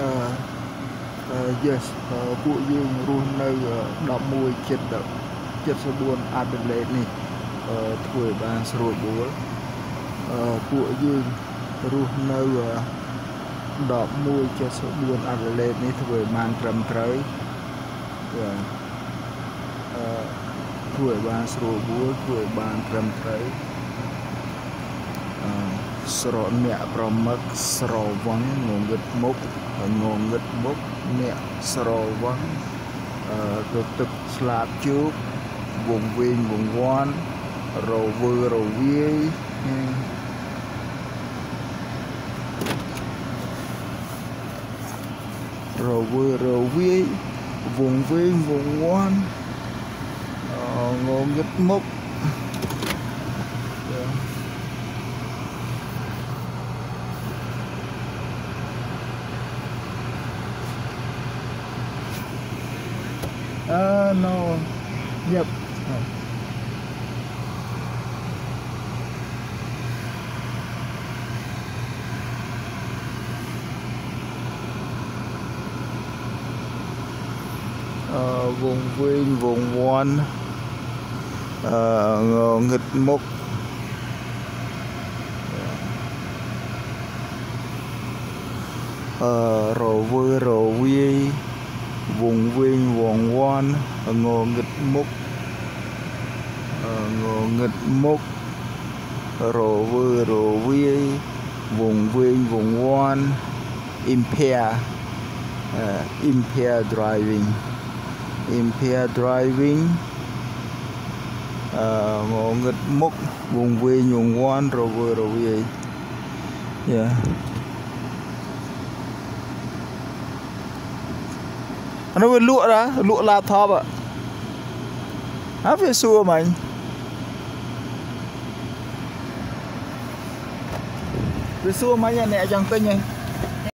អឺ yes ពួកយើងរស់នៅ11ចិត្ត74 Adelaide នេះធ្វើឲ្យបានស្រួលបួលអឺពួកយើងរស់នៅ1174 Adelaide នេះធ្វើឲ្យបានត្រឹមត្រូវបាទអឺធ្វើឲ្យបានស្រួលបួលធ្វើឲ្យបានត្រឹមត្រូវអឺ ស្រអ្នកប្រមឹកស្រវឹងងងឹតមុខងងឹតមុខអ្នកស្រវឹងអឺទៅទឹកស្លាបជោគវងវែងវងវាន់រវើរវាយរវើរវាយវងវែងវងវាន់ងងឹតមុខ Uh, no. Yep. Ờ, vùng Vinh, vùng quan ờ, nghịch mục ờ, rồi vui rồi vui vùng vi con ờ, ngồ nghịch múc ờ, ngô nghịch múc rồ vư rồ vi vùng vinh vùng won impair uh, ờ, impair driving. Impair driving uh, ngộ nghịch múc vùng vi vùng won rồ vư rồ vi. Yeah. អានោះវាលក់ណាលក់ laptop អ่ะវាសួរមិញវាសួរមិញអ្នកចង់ទិញហ៎